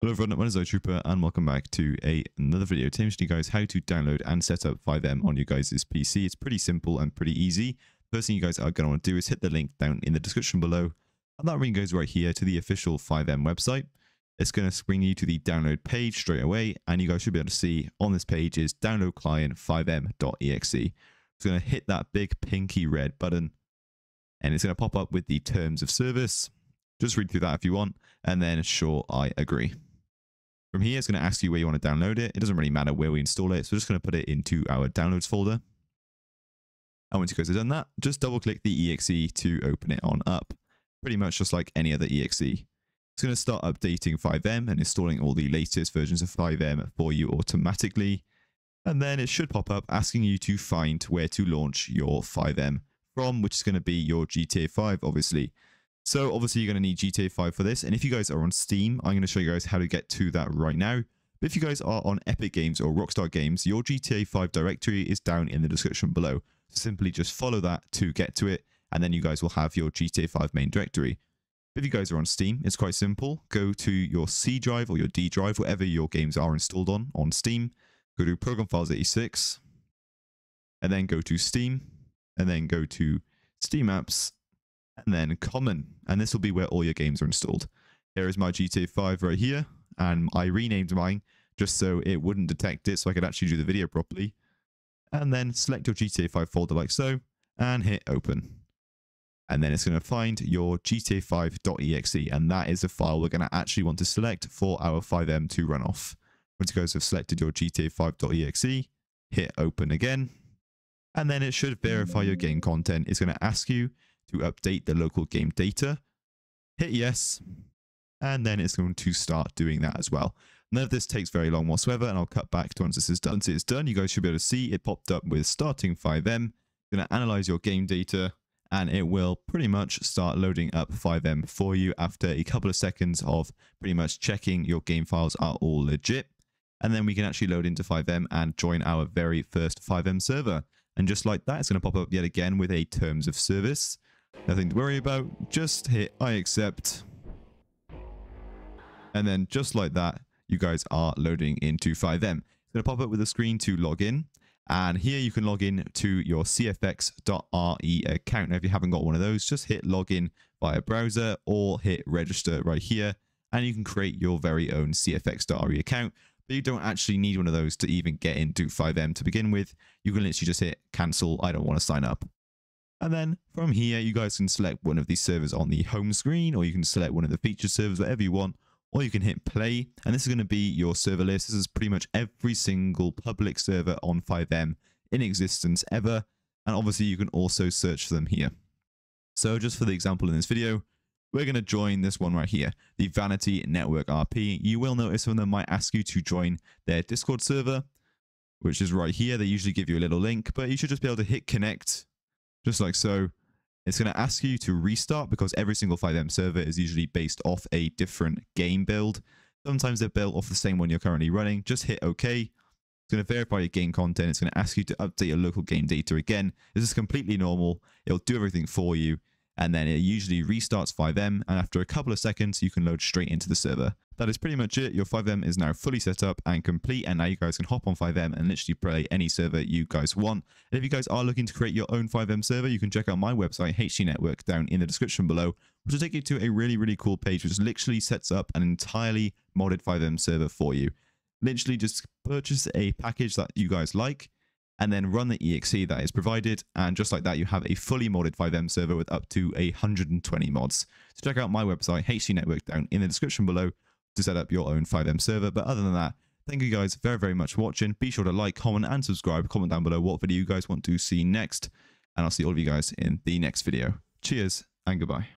Hello everyone, my name is Trooper and welcome back to a, another video teaching you guys how to download and set up FiveM on your guys' PC. It's pretty simple and pretty easy. First thing you guys are going to want to do is hit the link down in the description below and that link goes right here to the official FiveM website. It's going to bring you to the download page straight away and you guys should be able to see on this page is download client FiveM.exe. It's going to hit that big pinky red button and it's going to pop up with the terms of service. Just read through that if you want and then sure I agree. From here, it's going to ask you where you want to download it. It doesn't really matter where we install it, so we're just going to put it into our downloads folder. And once you guys have done that, just double click the exe to open it on up. Pretty much just like any other exe. It's going to start updating FiveM and installing all the latest versions of FiveM for you automatically. And then it should pop up asking you to find where to launch your FiveM from, which is going to be your GTA 5, obviously. So obviously you're going to need GTA 5 for this. And if you guys are on Steam, I'm going to show you guys how to get to that right now. But if you guys are on Epic Games or Rockstar Games, your GTA 5 directory is down in the description below. So simply just follow that to get to it. And then you guys will have your GTA 5 main directory. If you guys are on Steam, it's quite simple. Go to your C drive or your D drive, whatever your games are installed on, on Steam. Go to Program Files 86. And then go to Steam. And then go to Steam Apps and then common. And this will be where all your games are installed. Here is my GTA 5 right here. And I renamed mine just so it wouldn't detect it so I could actually do the video properly. And then select your GTA 5 folder like so and hit open. And then it's going to find your GTA5.exe and that is the file we're going to actually want to select for our FiveM to run off. Once you guys have selected your GTA5.exe, hit open again. And then it should verify your game content. It's going to ask you to update the local game data. Hit yes, and then it's going to start doing that as well. None of this takes very long whatsoever, and I'll cut back to once this is done. Once it's done, you guys should be able to see it popped up with starting FiveM. Going to analyze your game data, and it will pretty much start loading up FiveM for you after a couple of seconds of pretty much checking your game files are all legit. And then we can actually load into FiveM and join our very first FiveM server. And just like that, it's going to pop up yet again with a terms of service. Nothing to worry about. Just hit I accept. And then just like that, you guys are loading into FiveM. It's going to pop up with a screen to log in. And here you can log in to your cfx.re account. Now, if you haven't got one of those, just hit login via browser or hit register right here. And you can create your very own cfx.re account. But you don't actually need one of those to even get into FiveM to begin with. You can literally just hit cancel. I don't want to sign up. And then from here, you guys can select one of these servers on the home screen, or you can select one of the feature servers, whatever you want, or you can hit play. And this is going to be your server list. This is pretty much every single public server on FiveM in existence ever. And obviously, you can also search for them here. So just for the example in this video, we're going to join this one right here, the Vanity Network RP. You will notice some of them might ask you to join their Discord server, which is right here. They usually give you a little link, but you should just be able to hit connect just like so. It's going to ask you to restart because every single FiveM server is usually based off a different game build. Sometimes they're built off the same one you're currently running. Just hit OK. It's going to verify your game content. It's going to ask you to update your local game data again. This is completely normal. It'll do everything for you and then it usually restarts FiveM, and after a couple of seconds, you can load straight into the server. That is pretty much it. Your FiveM is now fully set up and complete, and now you guys can hop on FiveM and literally play any server you guys want. And if you guys are looking to create your own FiveM server, you can check out my website, HT Network, down in the description below, which will take you to a really, really cool page which literally sets up an entirely modded FiveM server for you. Literally just purchase a package that you guys like, and then run the exe that is provided. And just like that, you have a fully modded FiveM server with up to 120 mods. So check out my website, HT Network, down in the description below to set up your own FiveM server. But other than that, thank you guys very, very much for watching. Be sure to like, comment, and subscribe. Comment down below what video you guys want to see next. And I'll see all of you guys in the next video. Cheers and goodbye.